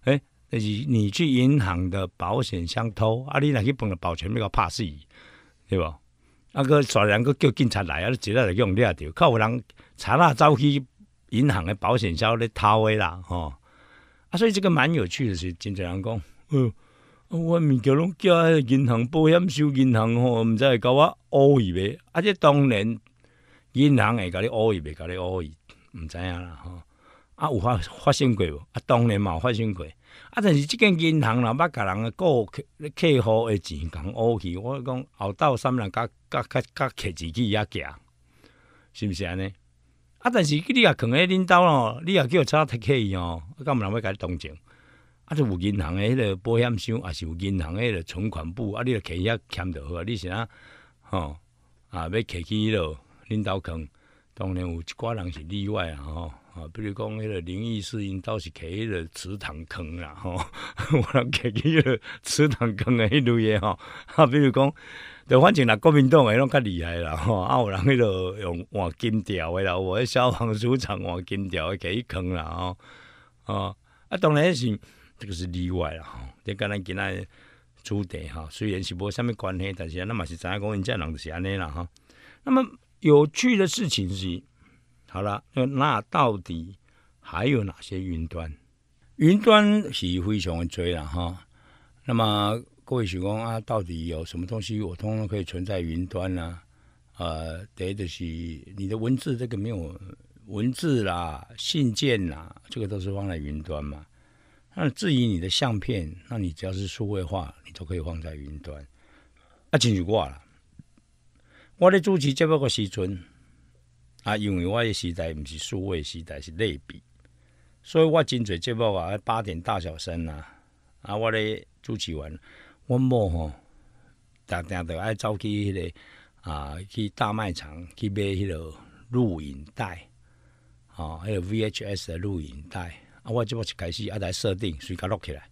诶，但是你去银行的保险箱偷，啊，你若去碰到保全，你个怕死，对无？啊个耍人个叫警察来啊，你直接就用掠着，靠有人。查那走去银行的保险箱咧偷的啦，吼啊！所以这个蛮有趣的，是真侪人讲，嗯，我物件拢叫银行保险收银行吼，毋知会甲我乌伊未？啊，这当然银行会甲你乌伊袂甲你乌伊，毋知影啦，吼啊！有发发生过无？啊，当然嘛有发生过。啊，但是即间银行若捌甲人个客客户诶钱共乌去，我讲后斗三人甲甲甲甲客自己也行，是毋是安尼？啊！但是你也藏喺恁兜咯，你也叫查特客伊哦，干毋人要甲你同情？啊，就有银行诶迄个保险箱，也是有银行诶迄个存款簿，啊，你著摕遐欠着好啊！你是啊，吼啊，要摕去迄落恁兜坑，当然有一寡人是例外啊，吼啊，比如讲迄个灵异事因倒是摕迄个祠堂坑啦，吼，(laughs) 有人摕去迄个祠堂坑的迄类的吼，啊，比如讲。就反正啦，国民党诶拢较厉害啦，吼啊有人迄个用换金条诶啦，我消防署长换金条诶去坑啦，吼啊啊当然是这个是例外啦，吼。你跟咱今仔主题哈，虽然是无啥物关系，但是那嘛是知影讲因遮人就是安尼啦，哈。那么有趣的事情是，好了，那到底还有哪些云端？云端是非常的多啦，哈。那么各位想讲啊，到底有什么东西我通通可以存在云端呢？呃，得的是你的文字，这个没有文字啦、信件啦，这个都是放在云端嘛。那至于你的相片，那你只要是数位化，你都可以放在云端。啊，真是我了，我的主持节目个时阵啊，因为我的时代毋是数位时代，是类比，所以我真侪节目啊，八点大小声啊，啊，我咧主持完。我某吼，常常都爱走去迄个啊，去大卖场去买迄个录影带，哦，迄个 VHS 的录影带。啊，我即摆一开始啊，来设定，随甲录起来。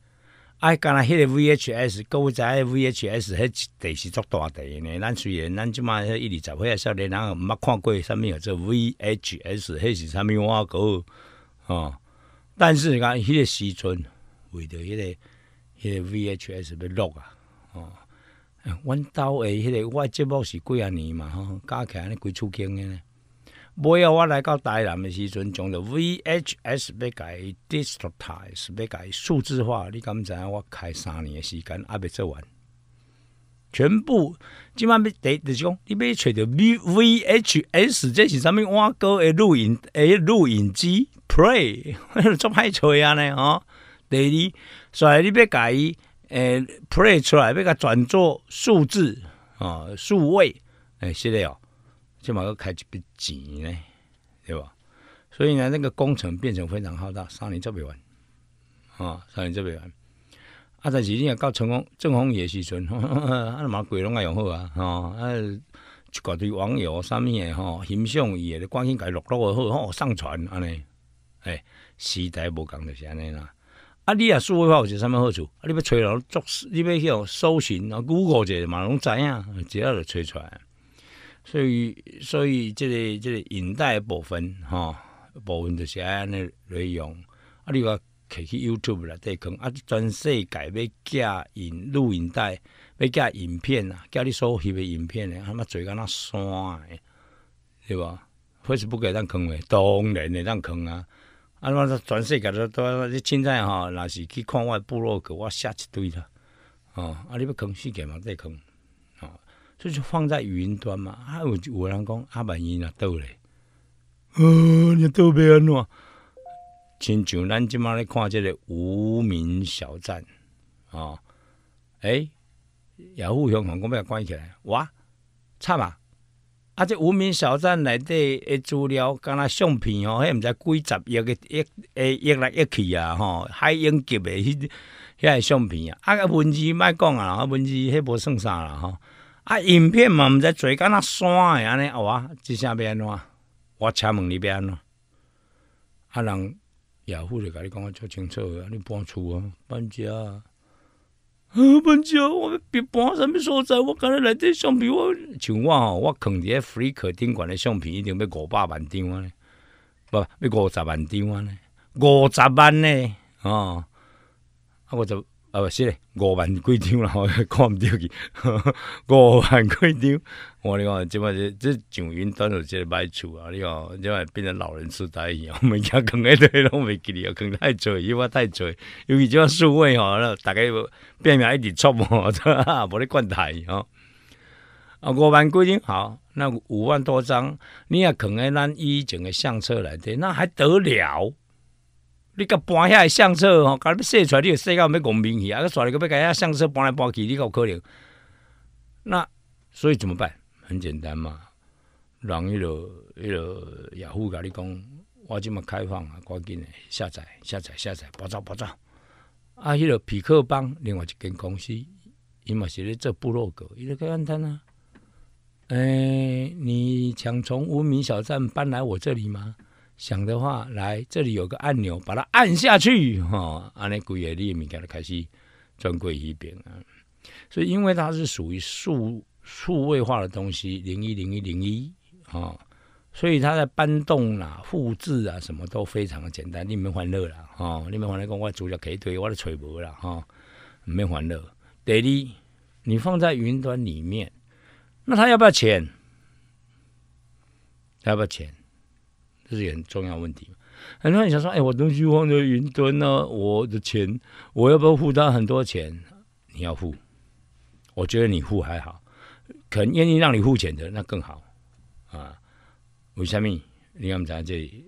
啊，干那迄个 VHS，各位知影 VHS 迄地是足大地呢。咱虽然咱即摆迄一二十岁诶少年人毋捌看过啥物叫做 VHS，迄是啥物我个哦。但是讲迄个时阵，为着迄个。迄个 VHS 要录啊，哦，阮兜诶，迄个我节目是几啊年嘛，吼，加起来安尼几出经诶呢。尾后我来到台南诶时阵，将着 VHS 要改 digitize，要改数字化，你敢知影？我开三年诶时间，还未做完。全部即满要第就是讲，你要找着 V VHS，这是啥物？我哥诶录影诶录影机 Play，(laughs) 做歹找啊呢吼。第二，所以你要甲伊诶 Play 出来，要甲转做数字啊数位，诶，是的哦，即嘛要开一笔钱呢，对吧？所以呢，那个工程变成非常浩大，三年做不完啊，三年做不完。啊！但是你若到成功正风野时阵，(laughs) 啊嘛鬼拢爱用好啊！吼啊，一大堆网友啥物诶吼，欣赏伊诶，关心家录录好吼，上传安尼，诶，时代无共就是安尼啦。啊，你啊数位化有啥物好处？啊，你要揣落作，你要去搜寻啊，Google 者嘛拢知影，只要就揣出来。所以，所以即个即个影带部分吼，部分就是安尼内容。啊，你话。摕去 YouTube 内底看，啊，全世界要寄影录影带，要寄影片啊，寄你所翕的影片咧，他妈做敢若山诶，对吧？Facebook 会当坑诶，当然会当坑啊！啊，妈全世界都都你凊彩吼，若是去看我部落格，我写一堆啦，哦，啊，你要坑世界嘛，再坑，就放在云端嘛。啊，有有人讲啊，万一若倒咧，呃，你倒袂安怎？亲像咱即马咧看即个无名小站，哦，诶，雅虎香港讲要关起来，哇，惨啊！啊，这无名小站内底诶资料，敢若相片哦，迄毋知几十亿个亿诶亿来亿去啊，吼，海英级诶迄遐相片啊，啊，文字莫讲啊，文字迄无算啥啦，吼，啊，影片嘛毋知做敢若山诶安尼，哇，即下要安怎？我请问你要安怎？啊，人。雅虎就甲你讲啊，足清楚啊！你搬厝啊，搬家啊，啊搬家，我别搬什么所在？我刚才来这相片，我像我吼，我放伫咧 free 客顶馆的相片，一定要五百万张啊！不，要五十万张啊！五十万呢？哦，啊，我就。啊，不是咧，五万几张啦，(laughs) 我看毋着去，(laughs) 五万几张。我你讲，即摆这这上云端有即个歹处啊！你讲，即摆变成老人痴呆一样，(laughs) 物件坑一堆拢袂记哩，坑太多，因为太多，尤其即摆数位吼，大概变名一直出无，无咧管台吼。啊，五万几张好，那五万多张，你也坑喺咱以前的相册来底，那还得了？你甲搬遐相册吼，甲你写出来，你个世界要公平去啊！个刷你个要甲遐相册搬来搬去，你有可能？那所以怎么办？很简单嘛，让迄个迄个雅虎甲你讲，我即么开放啊，赶紧诶下载下载下载，爆炸爆炸！啊，迄个匹克邦另外一间公司，伊嘛是咧做部落格，伊个简单啊。诶，你想从无名小站搬来我这里吗？想的话，来这里有个按钮，把它按下去，哈，按那鬼也立，物件就开始专柜一边啊。所以，因为它是属于数数位化的东西，零一零一零一啊，所以它在搬动啊、复制啊，什么都非常的简单。你们欢乐了哈，你们欢乐讲我主角可以对我的揣无了哈，没欢乐。第二，你放在云端里面，那他要不要钱？要不要钱？这是很重要问题。很多人想说：“哎，我东西放在云端呢，我的钱我要不要付他很多钱？你要付，我觉得你付还好，可能愿意让你付钱的那更好啊。为什么？你看我们在这里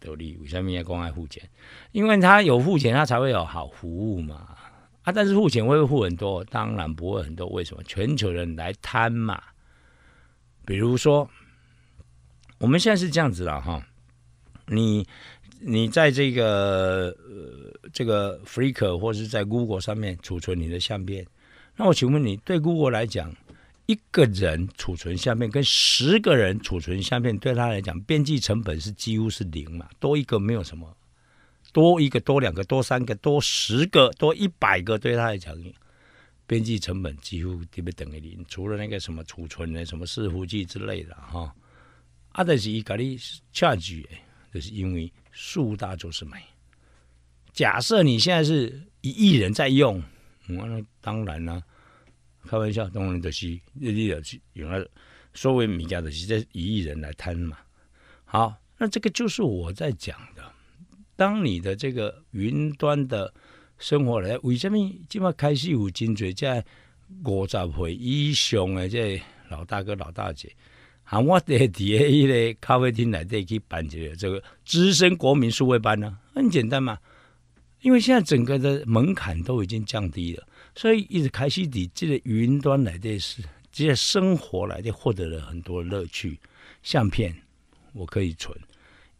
得利，为什么要公开付钱？因为他有付钱，他才会有好服务嘛。啊，但是付钱会不会付很多？当然不会很多。为什么？全球人来贪嘛。比如说，我们现在是这样子了哈。你你在这个呃这个 Flickr 或者是在 Google 上面储存你的相片，那我请问你，对 Google 来讲，一个人储存相片跟十个人储存相片，对他来讲，边际成本是几乎是零嘛？多一个没有什么，多一个多两个多三个多十个多一百个，对他来讲，边际成本几乎特别等于零，除了那个什么储存的什么伺服器之类的哈，啊，但是伊家你 charge 就是因为树大就是美。假设你现在是一亿人在用，那当然了，开玩笑，当然就是日日要去用了。所谓米家的是这一亿人来贪嘛。好，那这个就是我在讲的。当你的这个云端的生活来，为什么今晚开始有精髓在五十岁以上的这老大哥老大姐，喊我伫伫诶迄个咖啡厅内底去办一个这个资深国民数位班呢，很简单嘛。因为现在整个的门槛都已经降低了，所以一直开始伫这个云端来的是这些生活来的获得了很多乐趣。相片我可以存，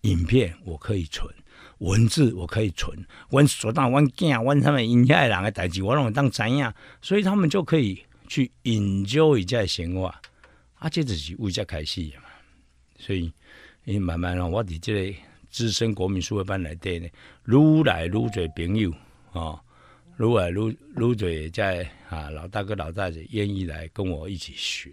影片我可以存，文字我可以存。阮所当阮囝阮他们因遐人的代志，我拢当知影，所以他们就可以去研究一下生活。啊，这就是为遮开始嘛。所以，因慢慢让我伫这个。资深国民数位班内底呢，愈来愈多朋友哦，愈来愈愈多在啊老大哥老大姐愿意来跟我一起学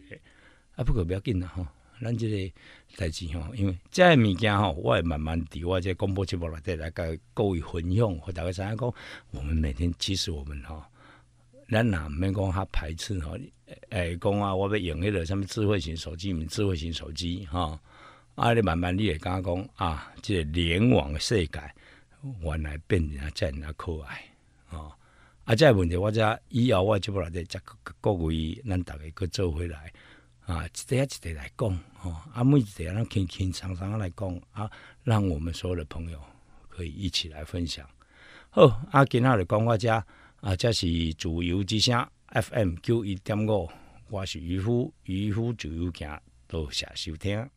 啊，不过不要紧啦吼，咱这个代志吼，因为这物件吼，我会慢慢伫我这广播节目内底来甲各位分享，和大家知影讲，我们每天其实我们吼，咱若毋免讲较排斥吼，诶讲啊，我要用迄个什么智慧型手机，毋智慧型手机吼。啊！你慢慢你会感觉讲啊，即个联网世界原来变啊遮尔啊可爱哦！啊，这问题我则以后我就不来底再各位咱逐个去做回来啊，一块一块来讲哦，啊，每一块咱轻轻松松来讲啊，让我们所有的朋友可以一起来分享。好，啊，今仔日讲我遮啊，这是自由之声 FM 九一点五，我是渔夫，渔夫自由行，多谢收听。